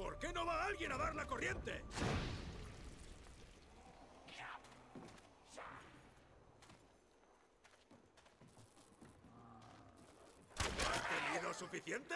¿Por qué no va alguien a dar la corriente? ¿Has tenido suficiente?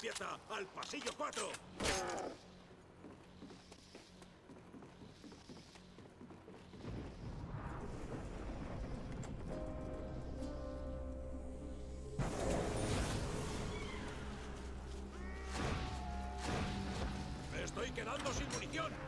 limpieza al pasillo 4. ¡Estoy quedando sin munición!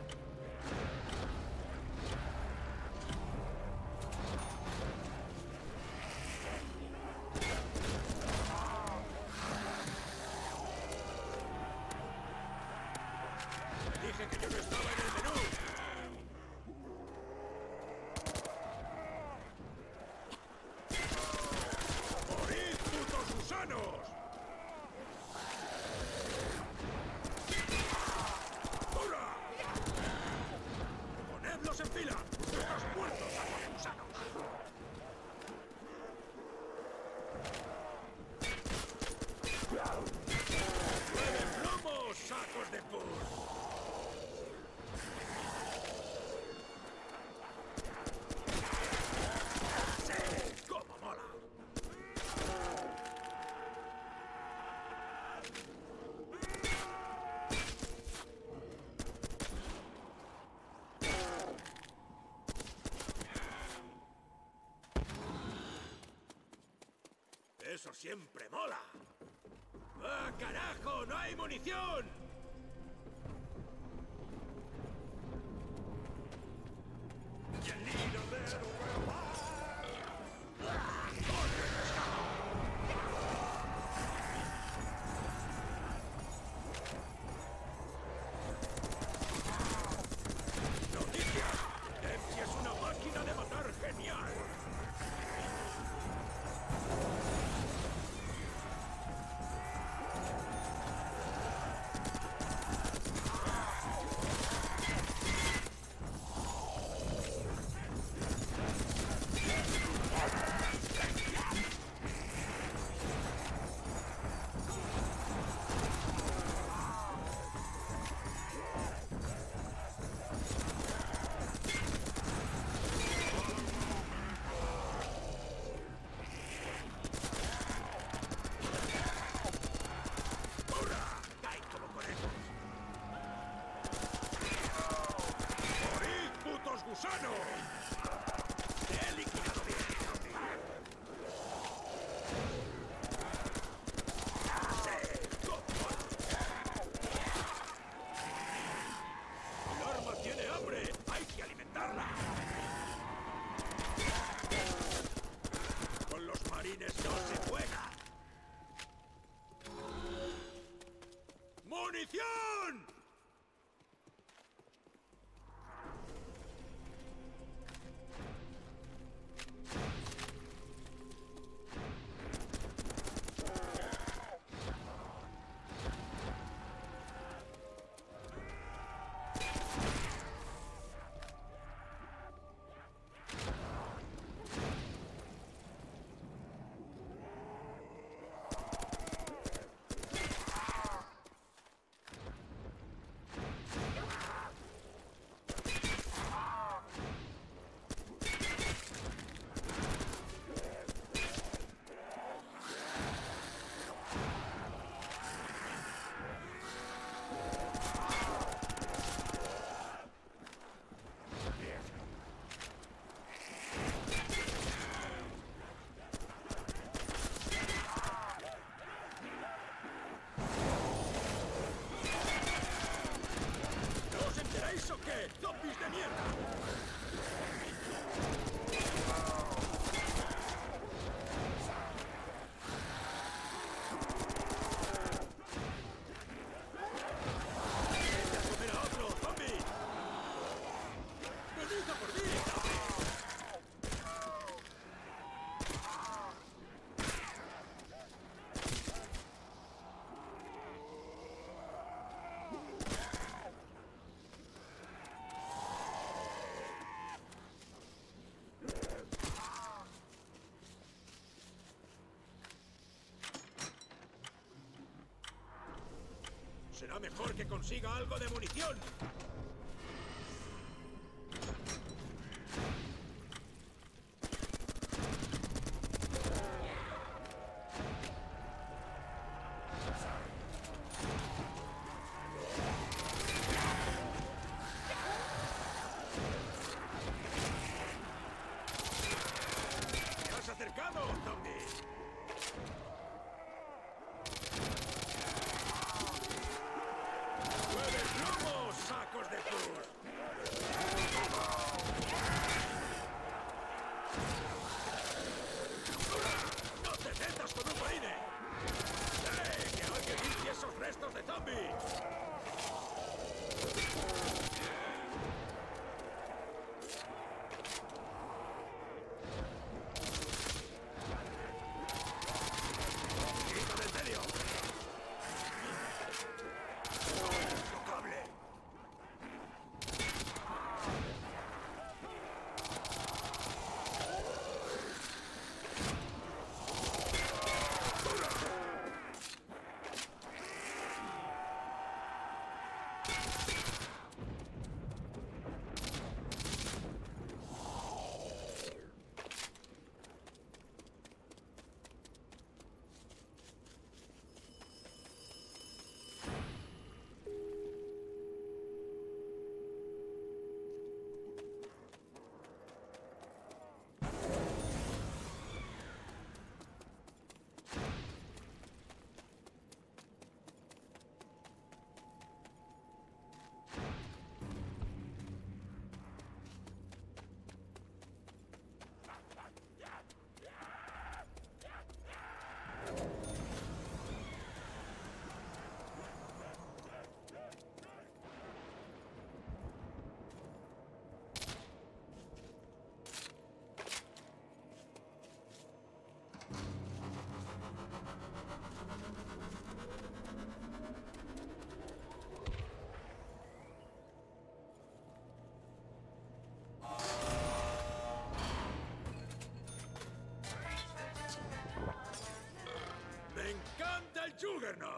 siempre mola. ¡Ah, carajo! ¡No hay munición! Será mejor que consiga algo de munición. ayúdenos.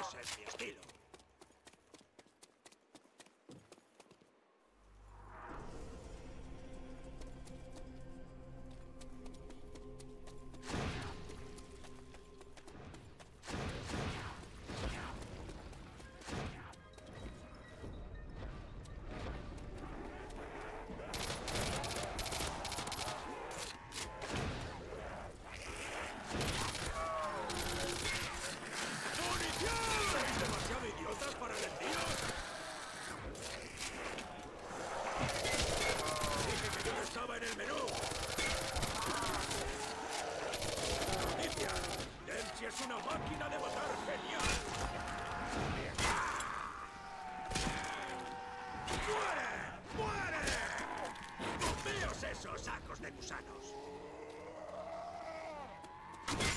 Ese es mi estilo.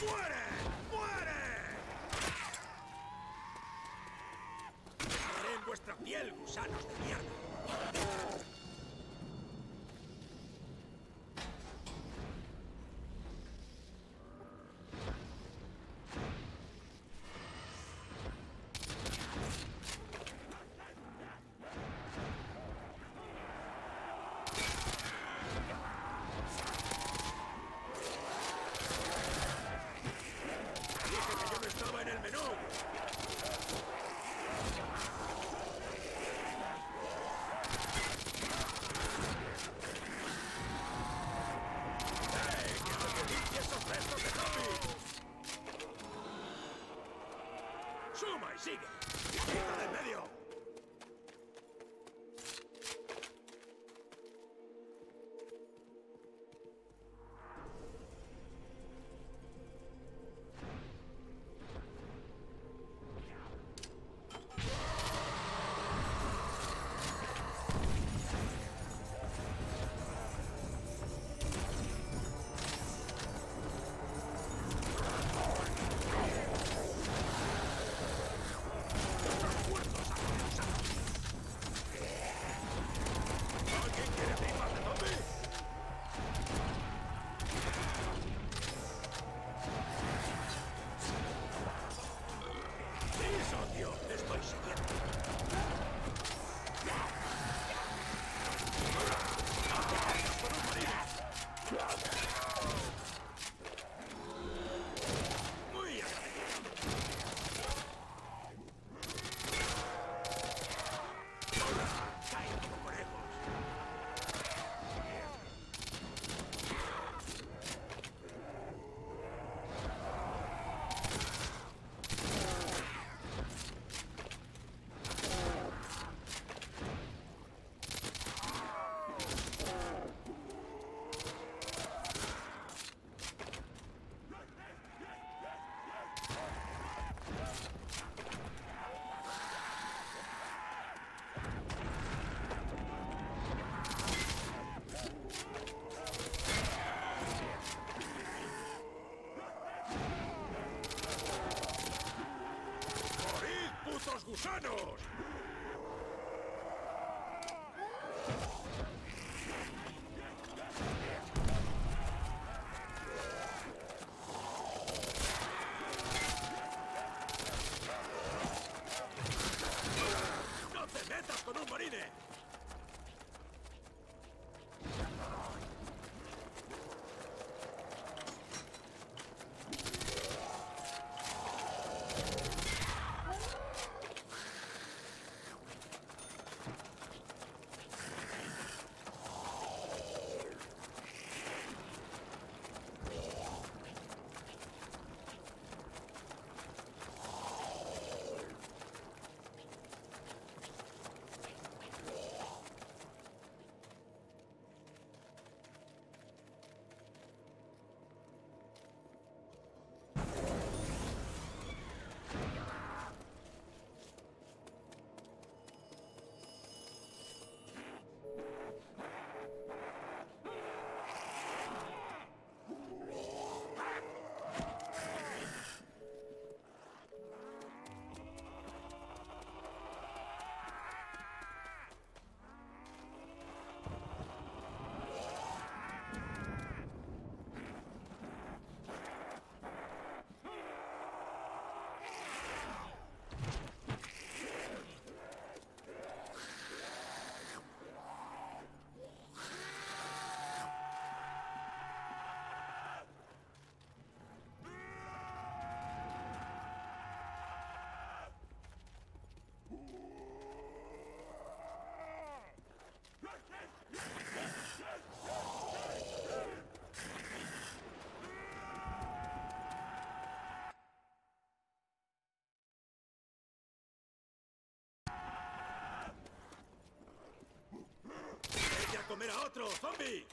¡Muere! ¡Muere! Haré en vuestra piel, gusanos de Boom! ¡Mira otro! ¡Zombie!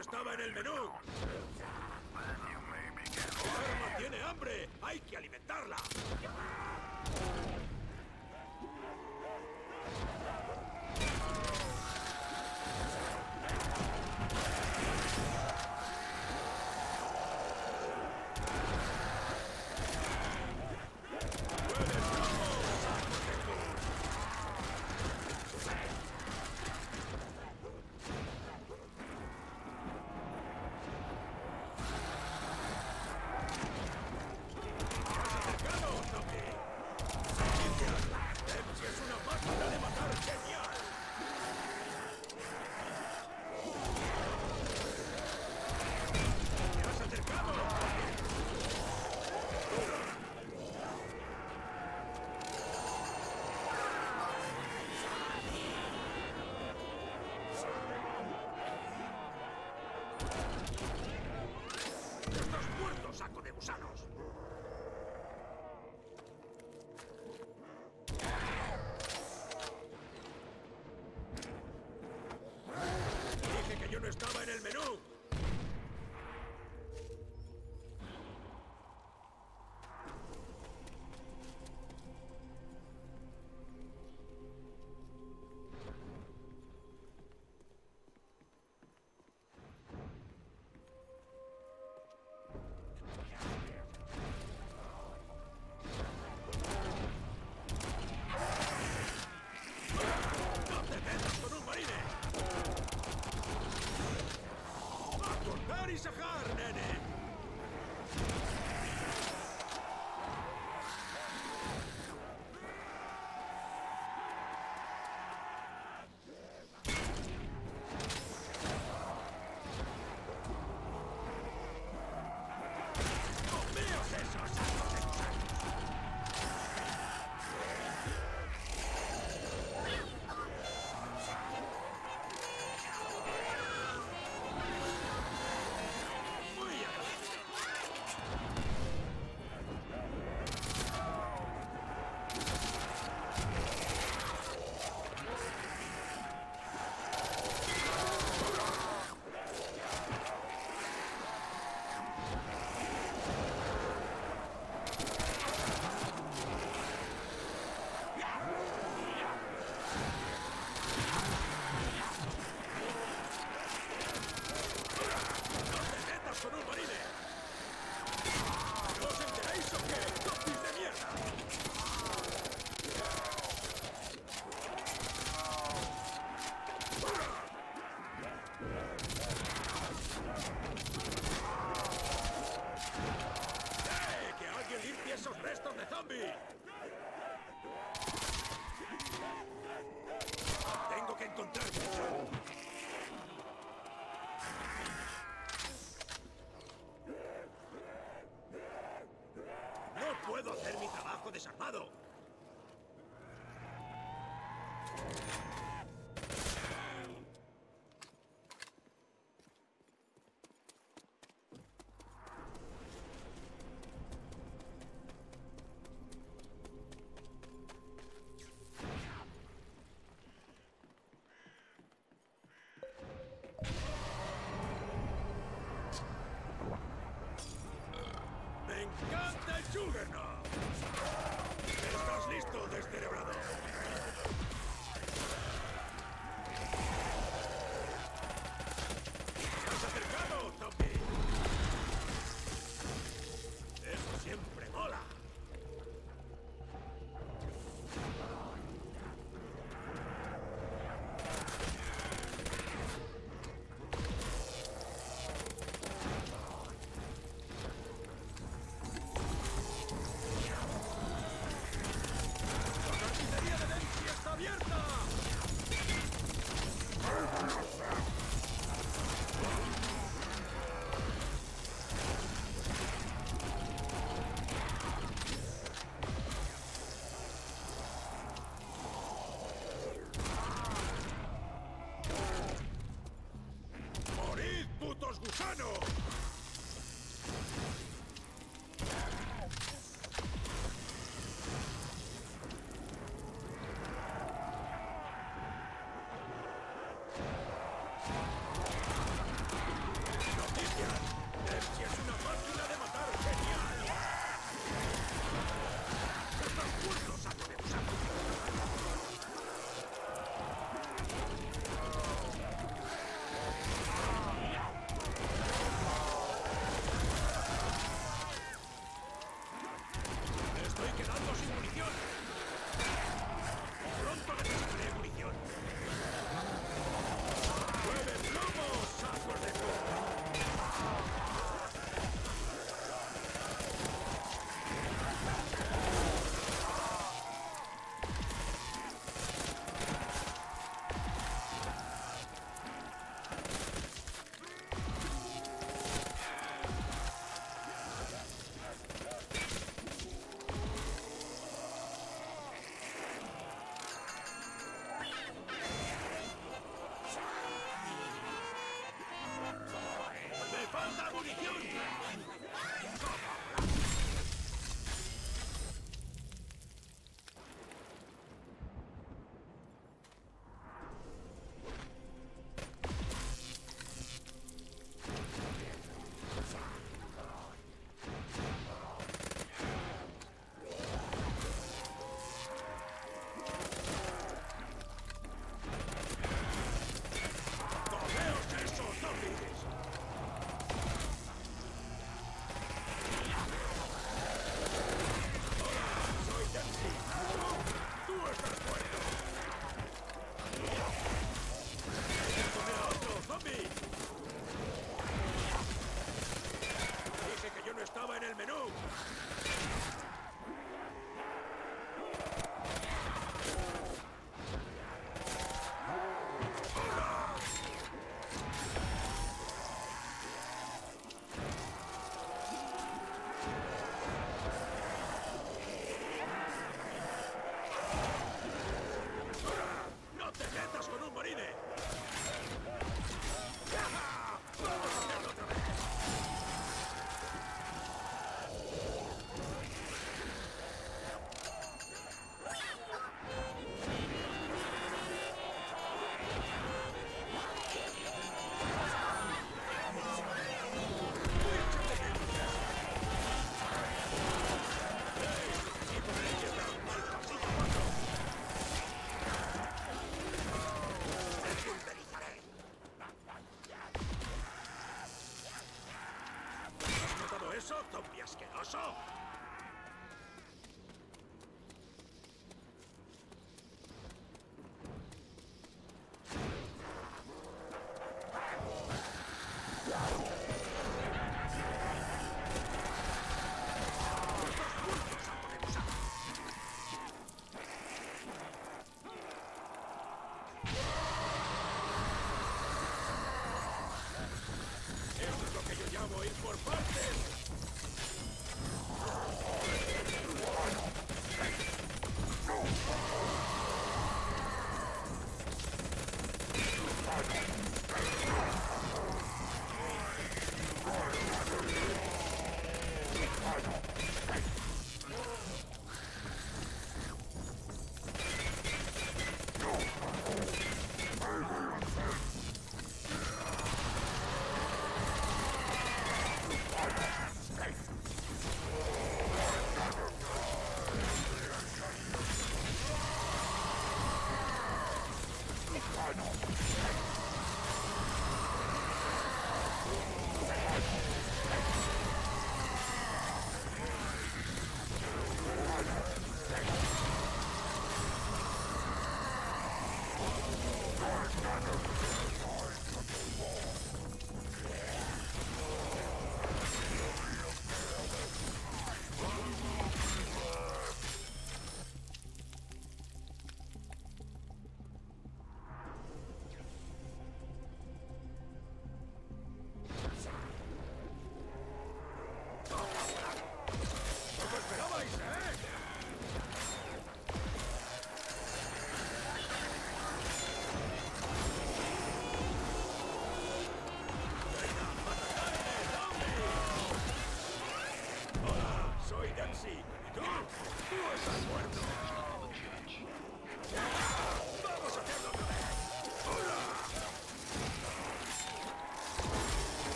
estaba en el menú. ¡Arma tiene hambre! ¡Hay que alimentarla! ¿Estás listo, descerebrado?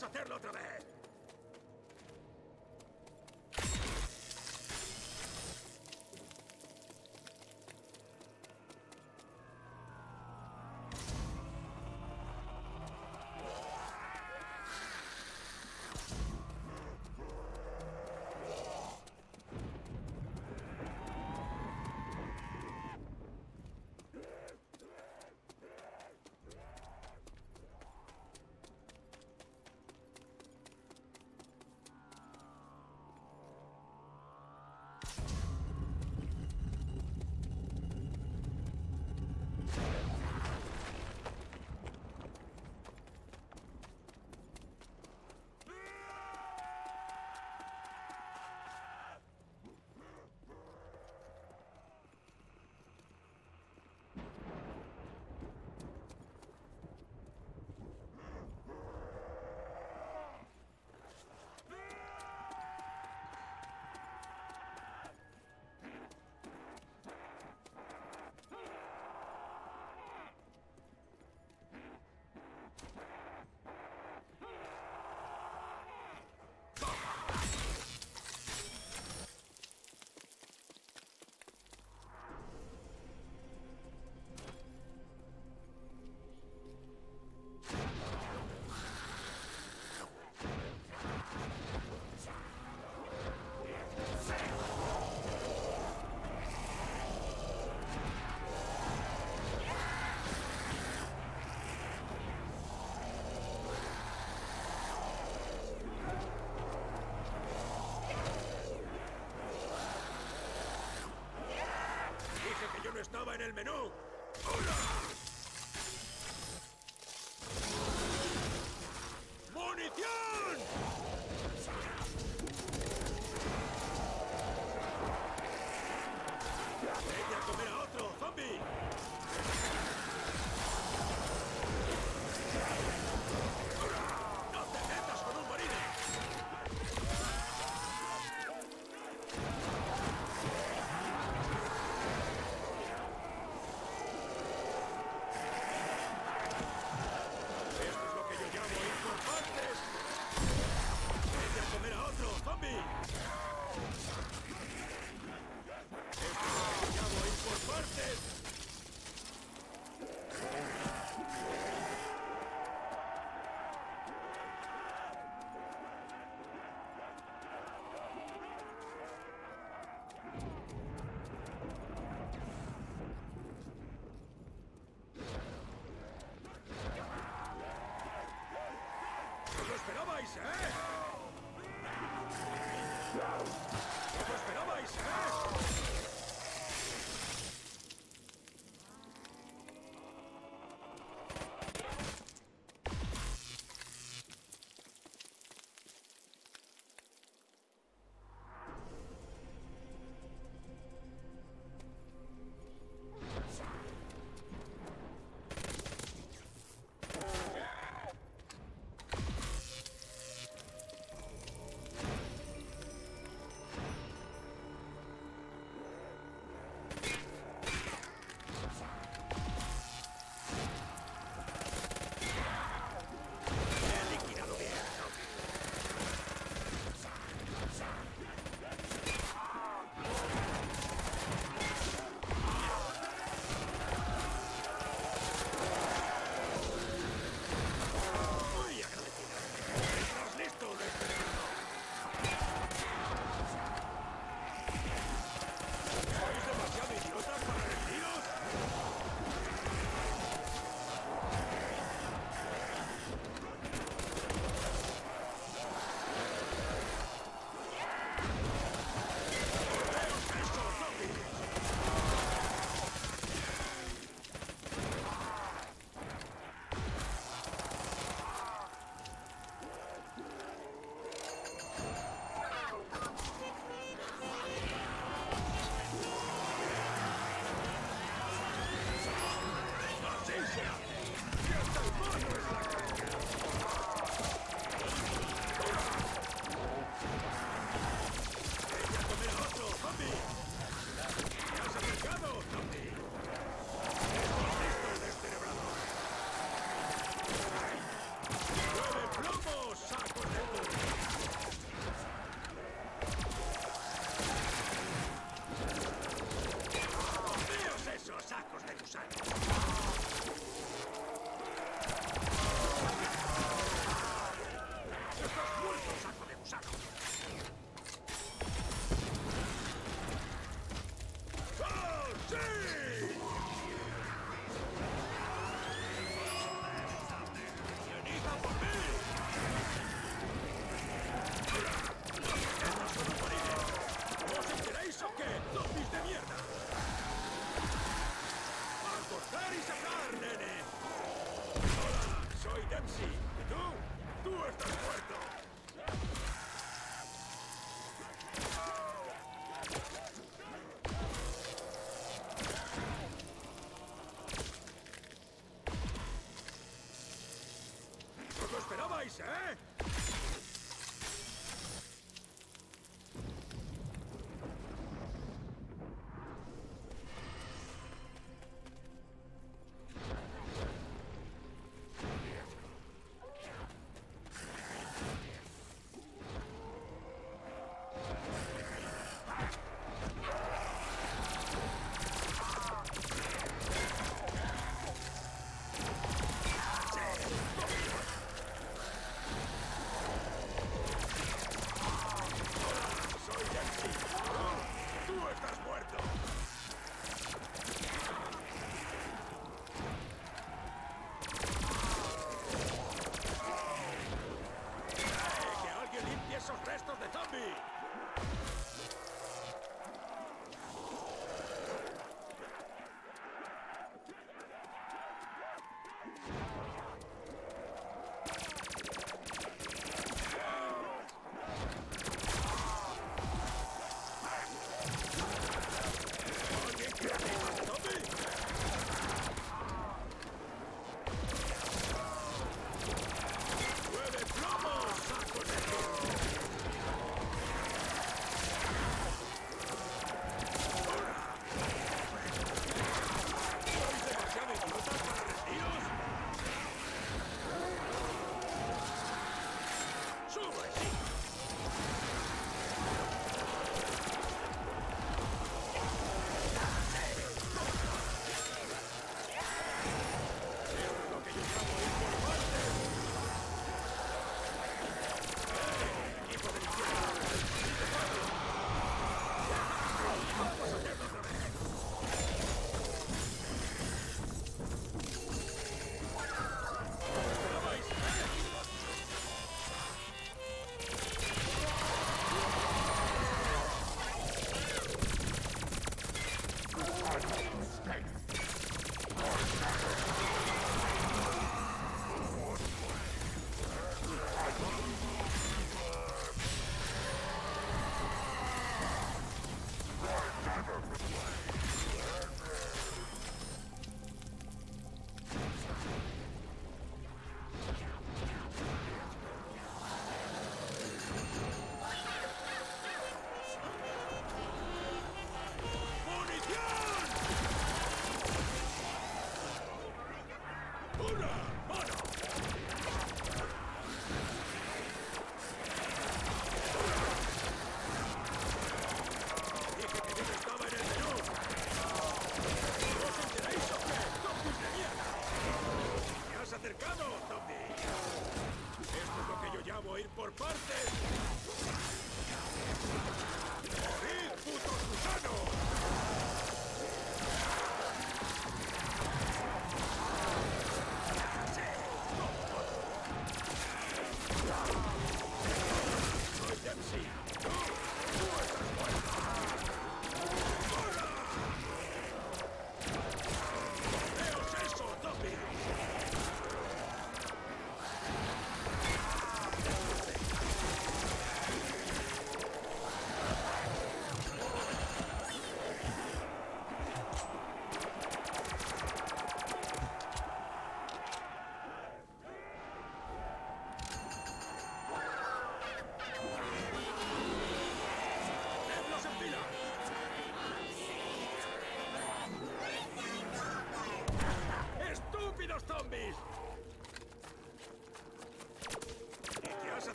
¡Vamos hacerlo otra vez! El menú. Attack! 谁 ir por partes.